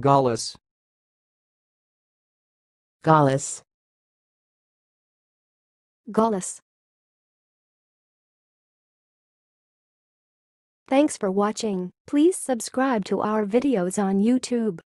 Gallus. Gallus. Gallus. Thanks for watching. Please subscribe to our videos on YouTube.